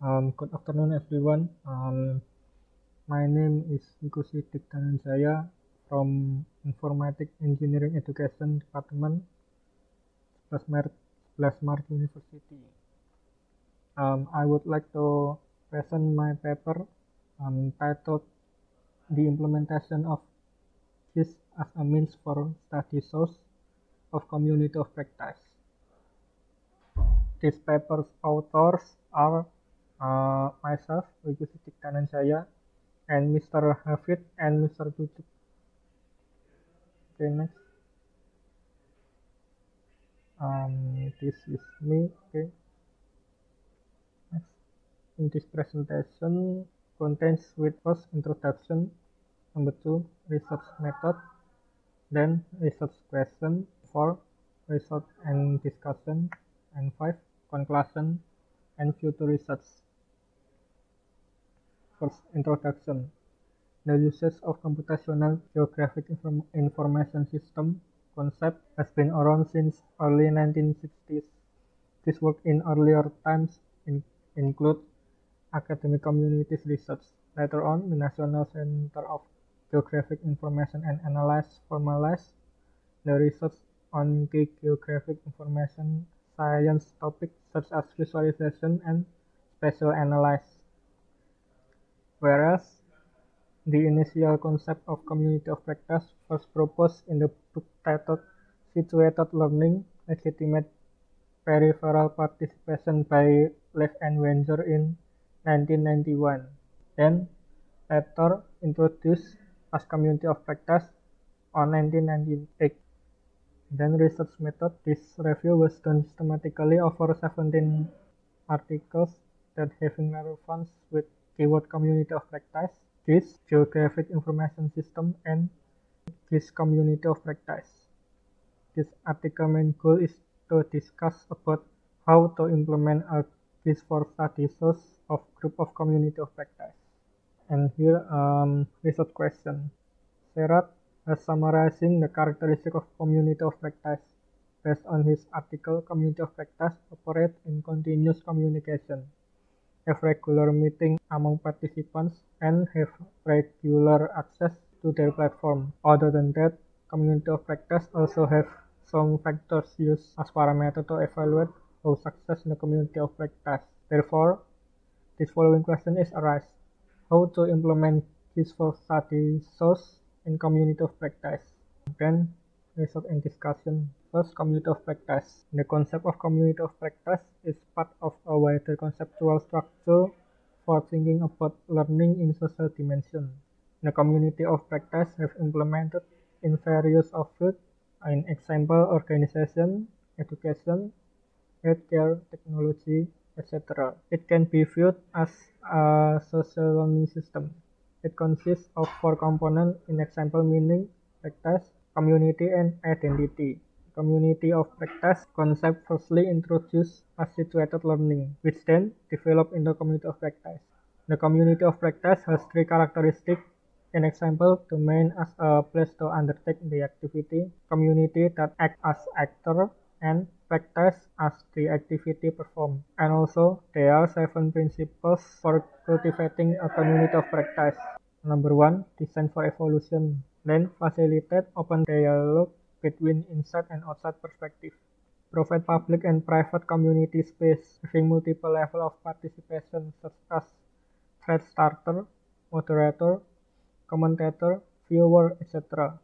Um, good afternoon, everyone. Um, my name is Niko Sidik Dananjaya from Informatic Engineering Education Department, Plasmart, Plasmart University. Um, I would like to present my paper um, titled The Implementation of GIS as a Means for Study Source of Community of Practice. This paper's authors are uh, myself, Wiku Sidik Dananjaya, and Mr. Hafid and Mr. Jujuk. Okay, next. Um, this is me. Okay. Next. In this presentation contains with first introduction, number two research method, then research question, four research and discussion, and five conclusion and future research. First introduction. The usage of computational geographic inform information system concept has been around since early 1960s. This work in earlier times in, include academic communities research. Later on, the National Center of Geographic Information and Analysis formalized the research on key geographic information science topics such as visualization and spatial analysis. Whereas the initial concept of community of practice was proposed in the book titled Situated Learning, Legitimate Peripheral Participation by Lev and Wenger in 1991, then later introduced as Community of Practice on 1998. Then research method, this review was done systematically over 17 articles that having relevance with keyword community of practice, GIS, geographic information system, and GIS community of practice. This article main goal is to discuss about how to implement a GIS for study source of group of community of practice. And here um, research question. Serat as summarizing the characteristic of community of practice. Based on his article, community of practice operate in continuous communication, have regular meeting among participants, and have regular access to their platform. Other than that, community of practice also have some factors used as parameter to evaluate how success in the community of practice. Therefore, this following question is arise. How to implement this for study source in community of practice. Then research and discussion. First, community of practice. The concept of community of practice is part of a wider conceptual structure for thinking about learning in social dimension. The community of practice have implemented in various of fields, in example, organization, education, healthcare, technology, etc. It can be viewed as a social learning system. It consists of four components in example meaning, practice, community, and identity. Community of practice concept firstly introduced as situated learning, which then developed into community of practice. The community of practice has three characteristics. In example, domain as a place to undertake the activity, community that act as actor, and practice as the activity performed. And also, there are seven principles for cultivating a community of practice. Number one, design for evolution. Then facilitate open dialogue between inside and outside perspective. Provide public and private community space having multiple level of participation such as thread starter, moderator, commentator, viewer, etc.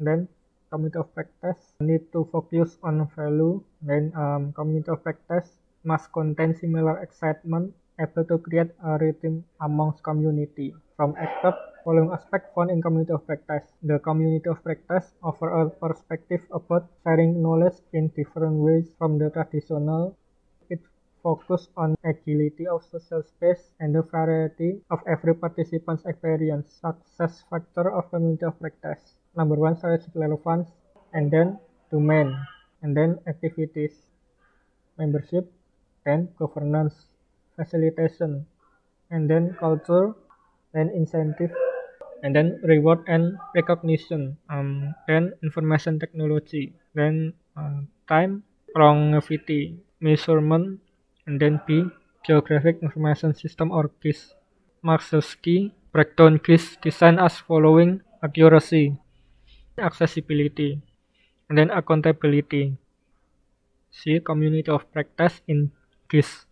Then community of practice need to focus on value. Then um, community of practice must contain similar excitement, able to create a rhythm amongst community. From active following aspect found in community of practice. The community of practice offer a perspective about sharing knowledge in different ways from the traditional. It focus on agility of social space and the variety of every participant's experience. Success factor of community of practice. Number one, strategic relevance, and then domain, and then activities, membership, then governance, facilitation, and then culture, then incentive, and then reward and recognition, um, then information technology, then uh, time, longevity, measurement, and then B, Geographic Information System or GIS. Marczewski breakdown GIS design as following accuracy, accessibility, and then accountability. See community of practice in GIS.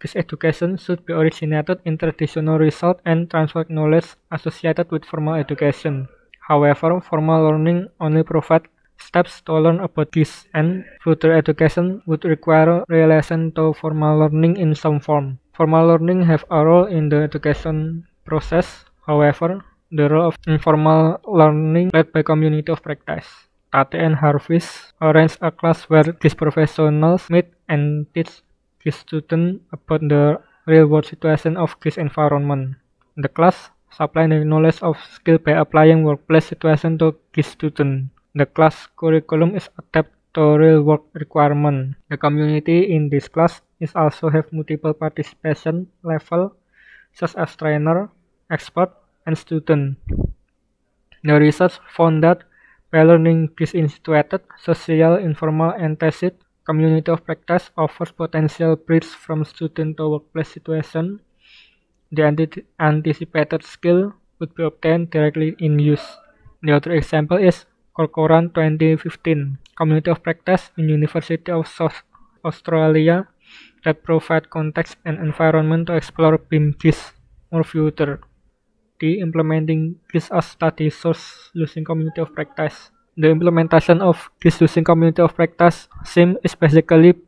GIS education should be originated in traditional result and transfer knowledge associated with formal education. However, formal learning only provides steps to learn about GIS, and further education would require relation to formal learning in some form. Formal learning have a role in the education process. However, the role of informal learning led by community of practice. Tate and Harvis arrange a class where these professionals meet and teach GIS students about the real-world situation of GIS environment. The class supply the knowledge of skill by applying workplace situation to GIS students. The class curriculum is adapted to real work requirement. The community in this class is also have multiple participation level such as trainer, expert, and student. The research found that by learning this instituted, social, informal, and tacit community of practice offers potential bridge from student to workplace situation. The anticipated skill would be obtained directly in use. The other example is Corcoran 2015 Community of Practice in University of South Australia that provide context and environment to explore BIM GIS more further. The implementing GIS as study source using community of practice. The implementation of GIS using community of practice SIM is basically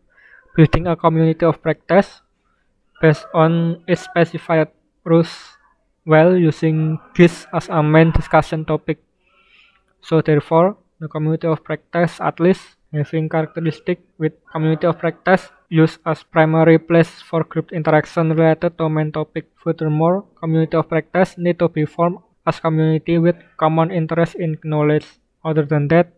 building a community of practice based on its specified rules while using GIS as a main discussion topic. So therefore, the community of practice at least having characteristic with community of practice used as primary place for group interaction related to main topic. Furthermore, community of practice need to be formed as community with common interest in knowledge. Other than that,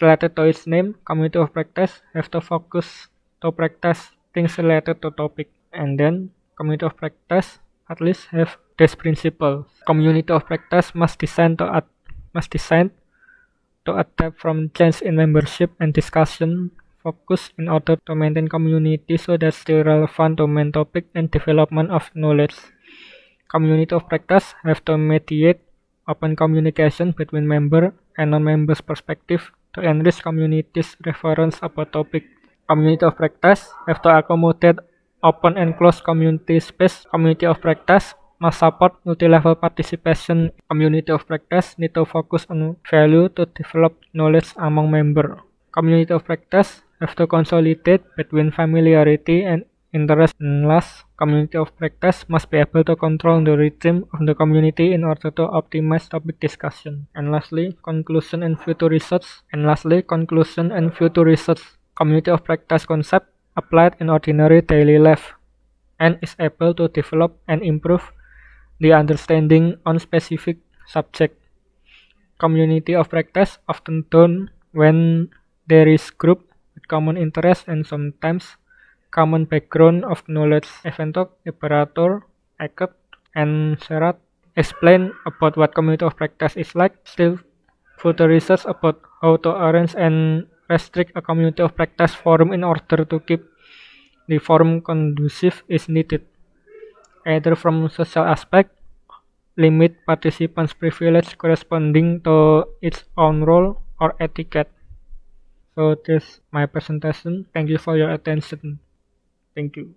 related to its name, community of practice have to focus to practice things related to topic. And then, community of practice at least have this principle. Community of practice must design to must design to adapt from change in membership and discussion focus in order to maintain community so that still relevant to main topic and development of knowledge. Community of practice have to mediate open communication between member and non-members perspective to enrich community's reference about topic. Community of practice have to accommodate open and closed community space. Community of practice must support multi-level participation. Community of practice need to focus on value to develop knowledge among member. Community of practice have to consolidate between familiarity and interest. And last, community of practice must be able to control the rhythm of the community in order to optimize topic discussion. And lastly, conclusion and future research. And lastly, conclusion and future research. Community of practice concept applied in ordinary daily life and is able to develop and improve the understanding on specific subject. Community of practice often done when there is group with common interest and sometimes common background of knowledge. Eventok, Operator, Eckert, and Serat explain about what community of practice is like. Still, further research about how to arrange and restrict a community of practice forum in order to keep the forum conducive is needed either from social aspect, limit participants' privilege corresponding to its own role, or etiquette. So this my presentation. Thank you for your attention. Thank you.